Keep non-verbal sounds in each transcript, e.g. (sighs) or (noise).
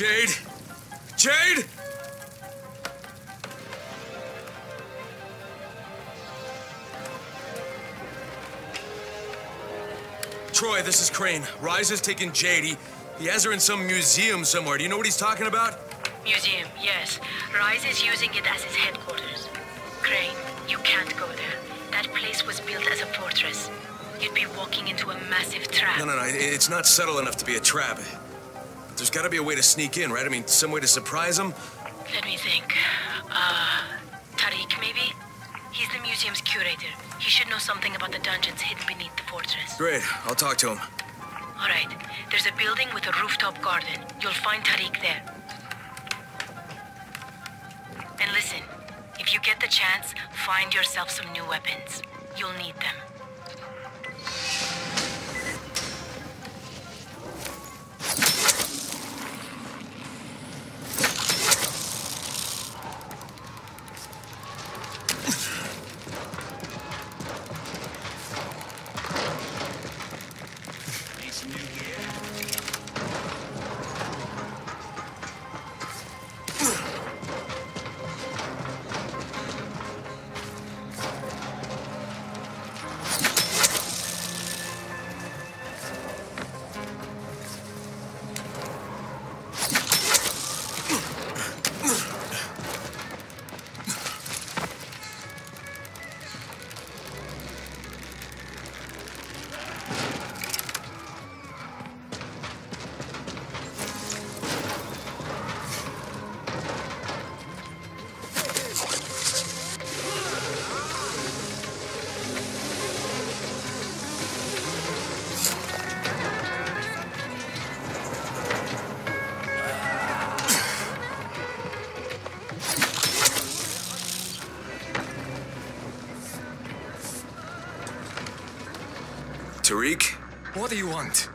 Jade? Jade? Troy, this is Crane. Rais has taken Jade. He, he has her in some museum somewhere. Do you know what he's talking about? Museum, yes. Rais is using it as his headquarters. Crane, you can't go there. That place was built as a fortress. You'd be walking into a massive trap. No, no, no. It's not subtle enough to be a trap. There's gotta be a way to sneak in, right? I mean, some way to surprise him? Let me think. Uh, Tariq, maybe? He's the museum's curator. He should know something about the dungeons hidden beneath the fortress. Great. I'll talk to him. All right. There's a building with a rooftop garden. You'll find Tariq there. And listen, if you get the chance, find yourself some new weapons. You'll need them. Tariq? What do you want?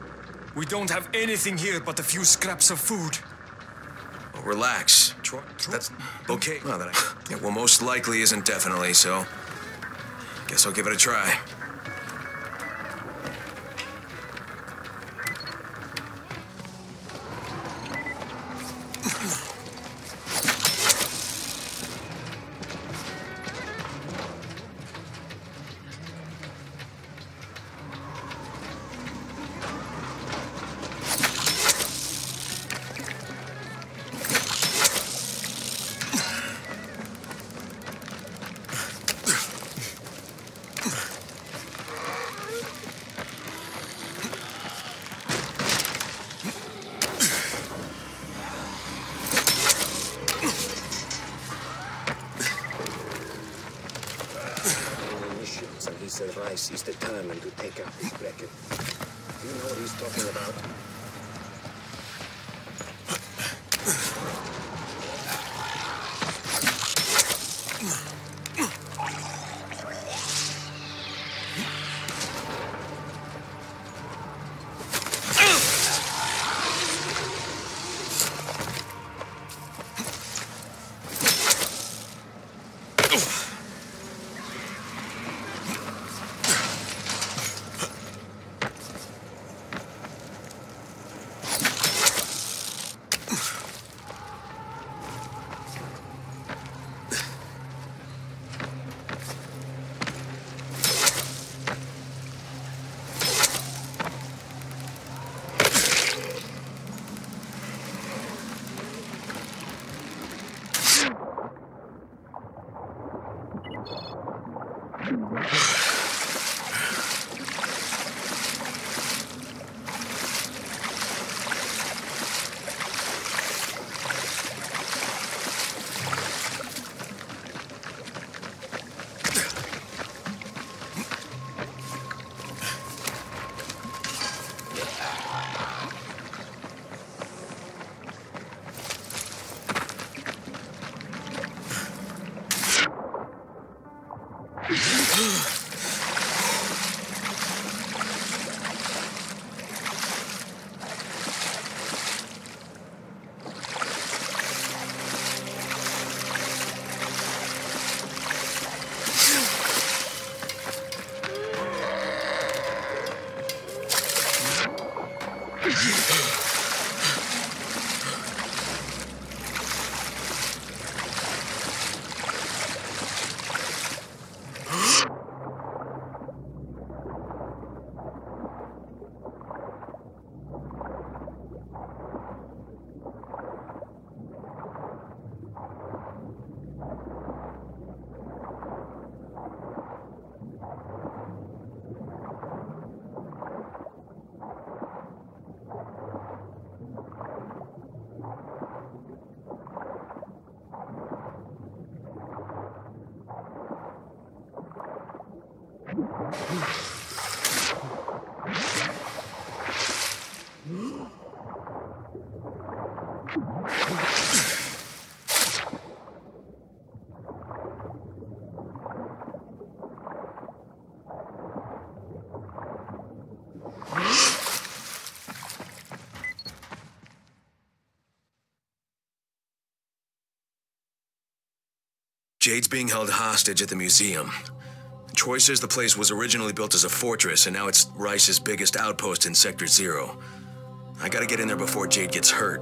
We don't have anything here but a few scraps of food. Well, relax. Troy, that's (laughs) okay. Well, that I, yeah, well, most likely isn't definitely, so... Guess I'll give it a try. Jade's being held hostage at the museum. Troy says the place was originally built as a fortress, and now it's Rais's biggest outpost in Sector Zero. I gotta get in there before Jade gets hurt.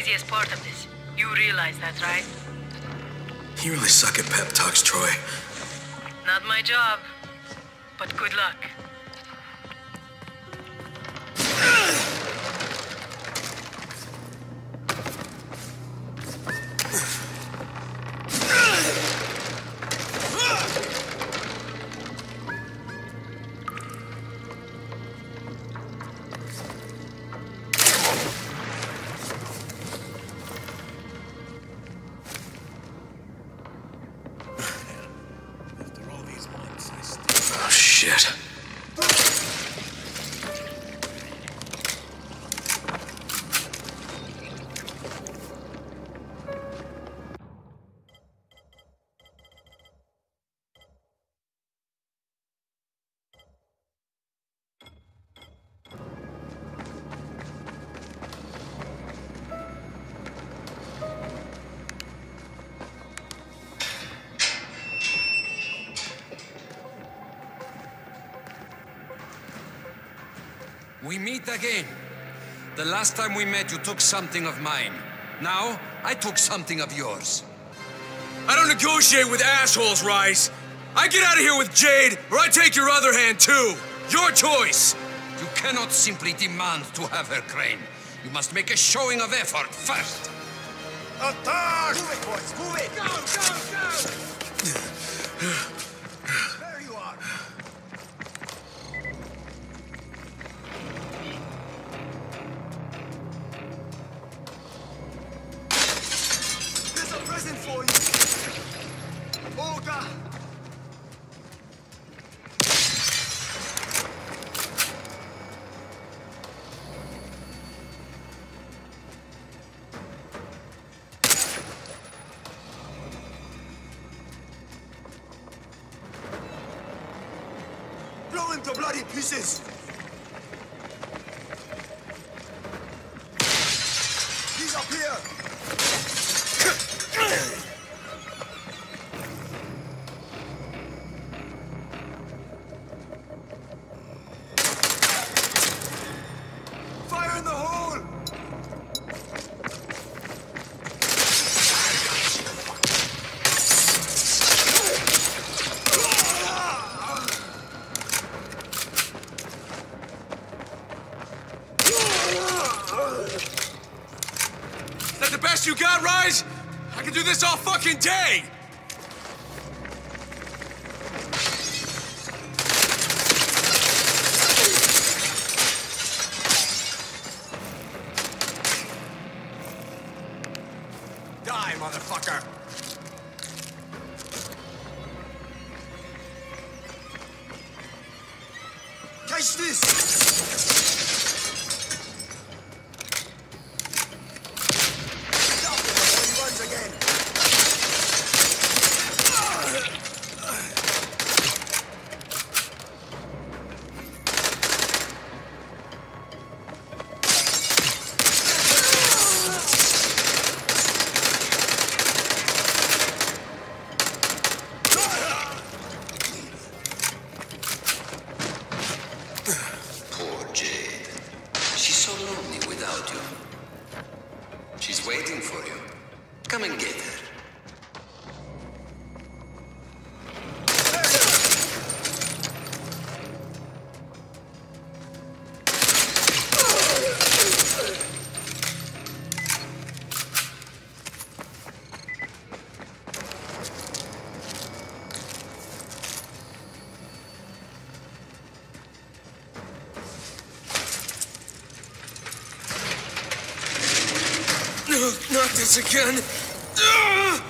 Easiest part of this. You realize that, right? You really suck at pep talks, Troy. Not my job. But good luck. We meet again. The last time we met, you took something of mine. Now, I took something of yours. I don't negotiate with assholes, Rais. I get out of here with Jade, or I take your other hand too. Your choice. You cannot simply demand to have her, Crane. You must make a showing of effort first. Attack! Move it, boys, move it! Go, go, go! To bloody pieces! Catch this! This again. Ugh!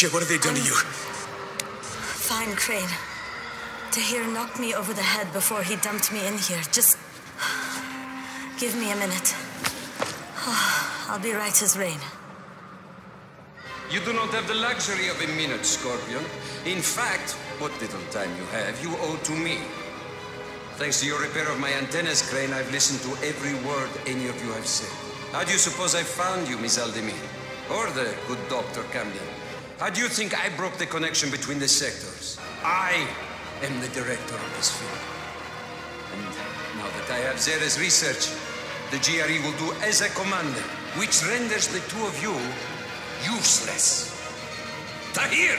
Shit, what have they done to you? Fine, Crane. Tahir knocked me over the head before he dumped me in here. Just give me a minute. (sighs) I'll be right as rain. You do not have the luxury of a minute, Scorpion. In fact, what little time you have, you owe to me. Thanks to your repair of my antennas, Crane, I've listened to every word any of you have said. How do you suppose I found you, Miss Aldemir? Or the good Dr. Camden? How do you think I broke the connection between the sectors? I am the director of this film. And now that I have Zere's research, the GRE will do as I commanded, which renders the two of you useless. Tahir!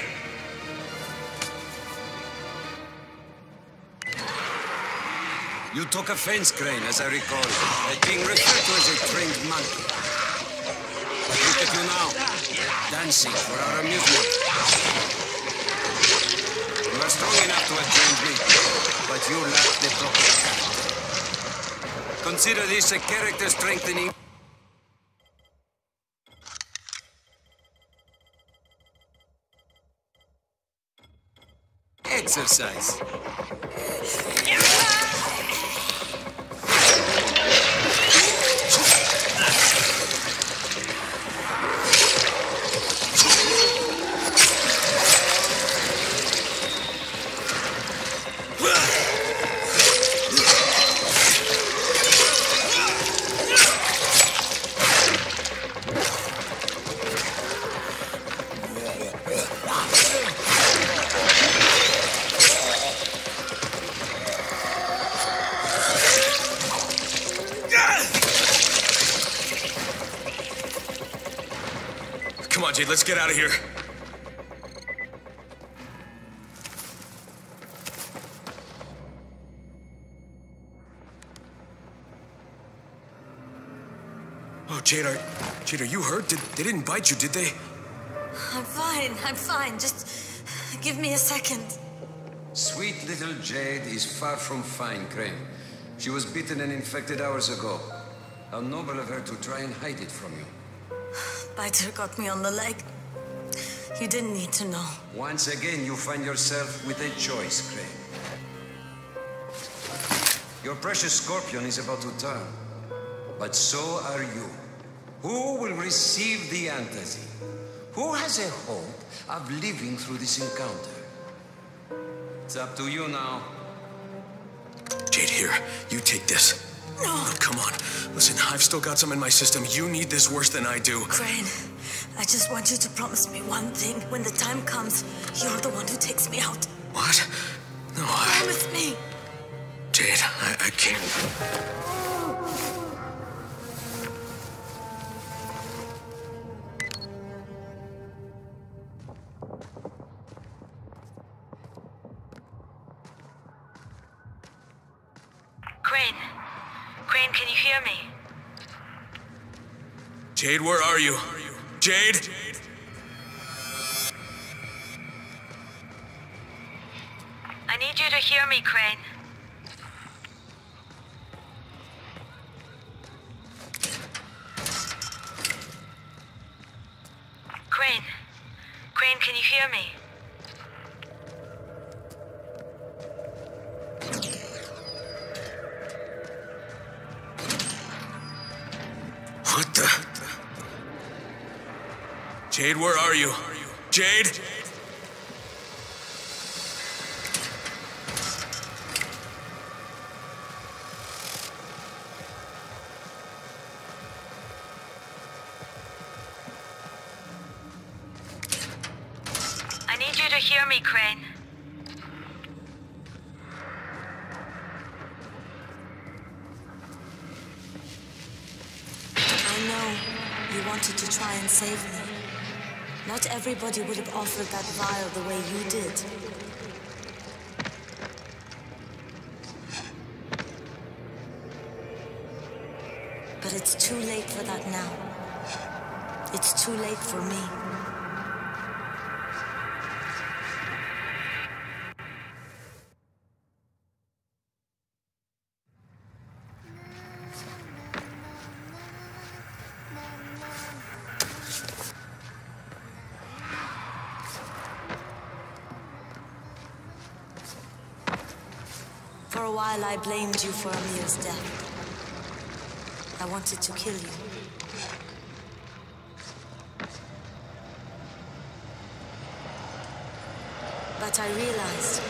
You took offense, Crane, as I recall, at being referred to as a trained monkey. But look at you now, dancing for our amusement. You are strong enough to have trained me, but you lack the proper character. Consider this a character strengthening. Exercise. Come Jade, let's get out of here. Oh, Jade, are, Jade, are you hurt? Did, they didn't bite you, did they? I'm fine. I'm fine. Just give me a second. Sweet little Jade is far from fine, Crane. She was bitten and infected hours ago. How noble of her to try and hide it from you. Biter got me on the leg. You didn't need to know. Once again, you find yourself with a choice, Crane. Your precious Scorpion is about to turn. But so are you. Who will receive the antizin? Who has a hope of living through this encounter? It's up to you now. Jade, here. You take this. No. Come on. Listen, I've still got some in my system. You need this worse than I do. Crane, I just want you to promise me one thing. When the time comes, you're the one who takes me out. What? No, I... Promise me. Jade, I, I can't... Jade, where are you? Jade? I need you to hear me, Crane. Jade, where are you? Jade? I need you to hear me, Crane. I know you wanted to try and save me. Not everybody would have offered that vial the way you did. But it's too late for that now. It's too late for me. A while, I blamed you for Amir's death. I wanted to kill you. But I realized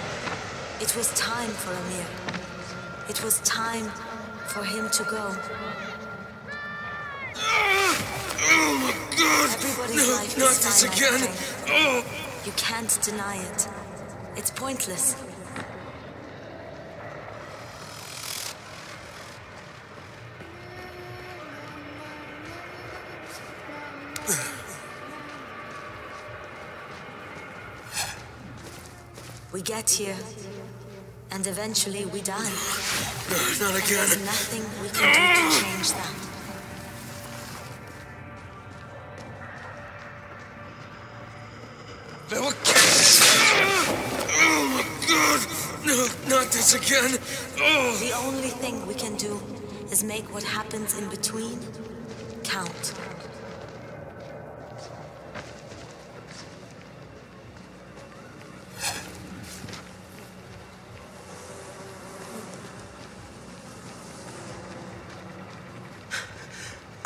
it was time for Amir. It was time for him to go. Oh my god! Everybody's No, life not is this again! Oh! You can't deny it. It's pointless. Get here, and eventually we die. Not again. there's nothing we can do to change that. They were Oh my god! No, not this again! Oh! The only thing we can do is make what happens in between count.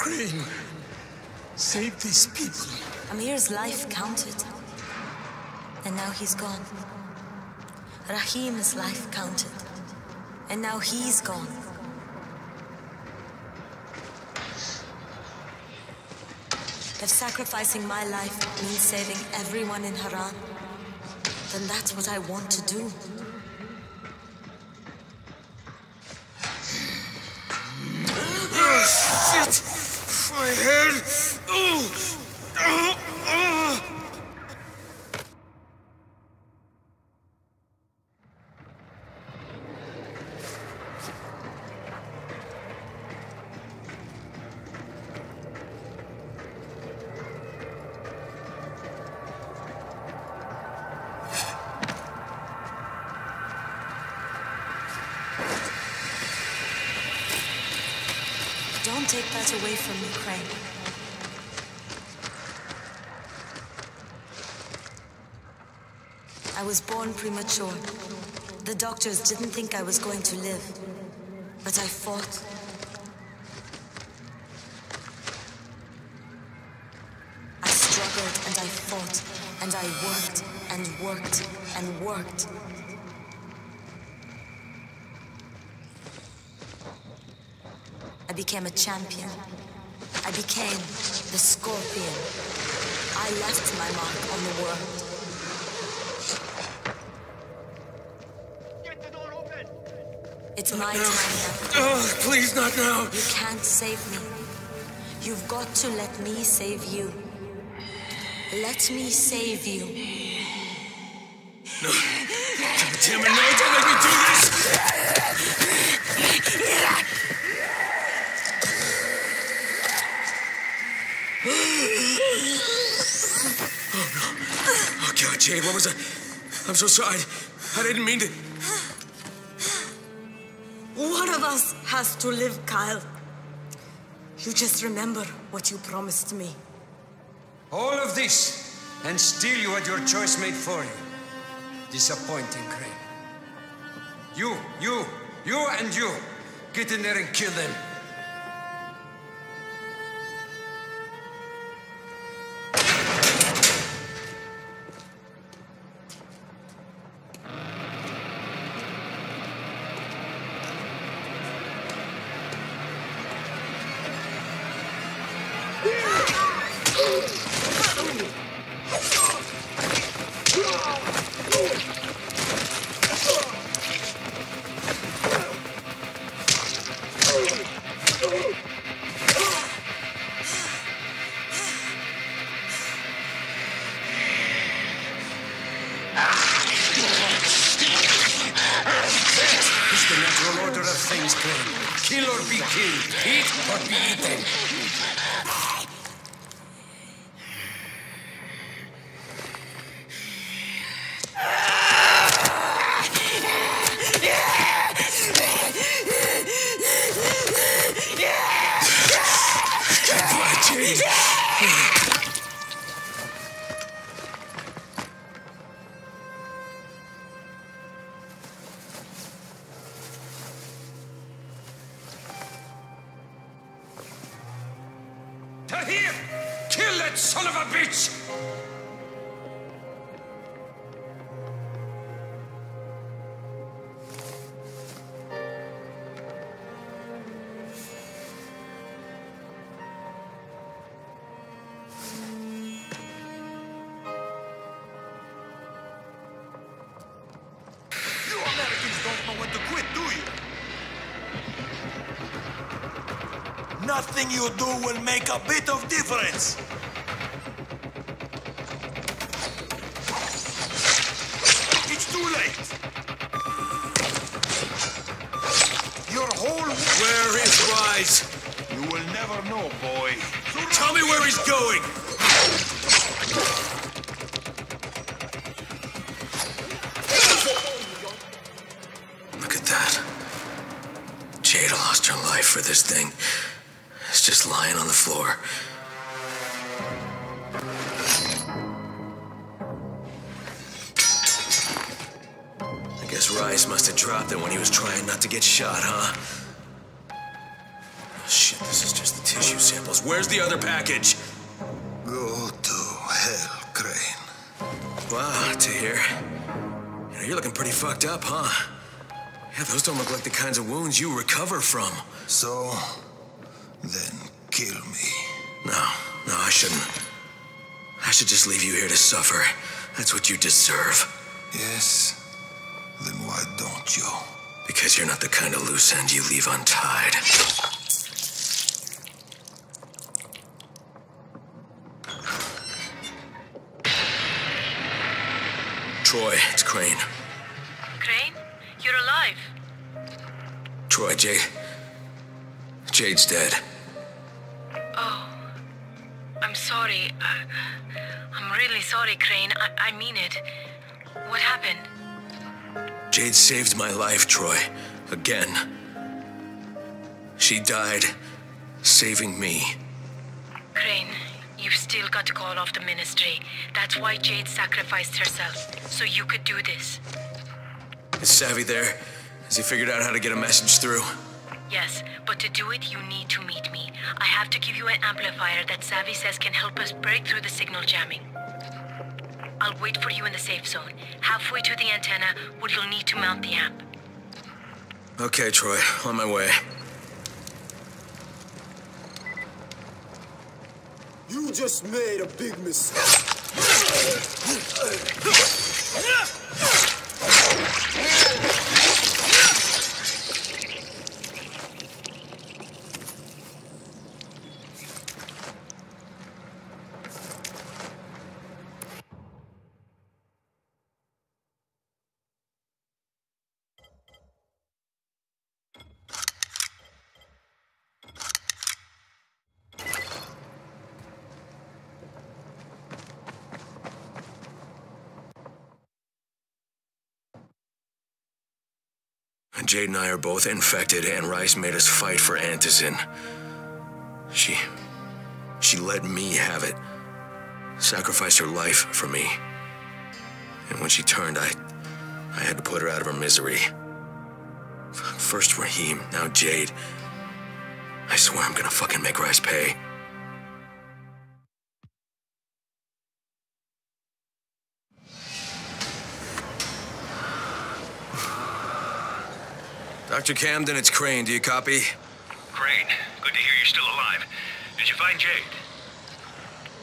Crane, save these people. Amir's life counted. And now he's gone. Rahim's life counted. And now he's gone. If sacrificing my life means saving everyone in Harran, then that's what I want to do. Take that away from me, Crane. I was born premature. The doctors didn't think I was going to live. But I fought. I struggled and I fought. And I worked and worked and worked. Became a champion. I became the Scorpion. I left my mark on the world. It's my time now. Oh, please, not now. You can't save me. You've got to let me save you. Let me save you. No. God damn it, no, don't let me do this! Oh, no. Oh, God, Jade, what was I? I'm so sorry. I didn't mean to. One of us has to live, Kyle. You just remember what you promised me. All of this, and still you had your choice made for you. Disappointing, Crane. You, you, you, and you. Get in there and kill them. Nothing you do will make a bit of difference. It's too late. Your whole... Where is Rais? You will never know, boy. Tell me where he's going! Look at that. Jade lost her life for this thing. Shit, this is just the tissue samples. Where's the other package? Go to hell, Crane. Wow, Tahir. You know, you're looking pretty fucked up, huh? Yeah, those don't look like the kinds of wounds you recover from. So, then kill me. No, no, I shouldn't. I should just leave you here to suffer. That's what you deserve. Yes? Then why don't you? Because you're not the kind of loose end you leave untied. Jade's dead. Oh, I'm sorry. I, I'm really sorry, Crane. I, I mean it. What happened? Jade saved my life, Troy. Again. She died saving me. Crane, you've still got to call off the ministry. That's why Jade sacrificed herself, so you could do this. Is Savvy there? Has he figured out how to get a message through? Yes, but to do it, you need to meet me. I have to give you an amplifier that Savvy says can help us break through the signal jamming. I'll wait for you in the safe zone, halfway to the antenna where you'll need to mount the amp. Okay, Troy, on my way. You just made a big mistake. (laughs) Jade and I are both infected, and Rais made us fight for Antizin. She. She let me have it. Sacrificed her life for me. And when she turned, I. I had to put her out of her misery. First Rahim, now Jade. I swear I'm gonna fucking make Rais pay. Dr. Camden, it's Crane. Do you copy? Crane, good to hear you're still alive. Did you find Jade?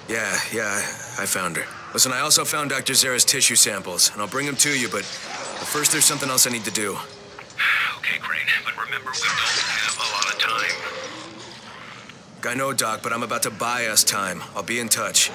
Yeah, yeah, I found her. Listen, I also found Dr. Zere's tissue samples, and I'll bring them to you, but, but first there's something else I need to do. (sighs) Okay, Crane, but remember, we don't have a lot of time. I know, Doc, but I'm about to buy us time. I'll be in touch.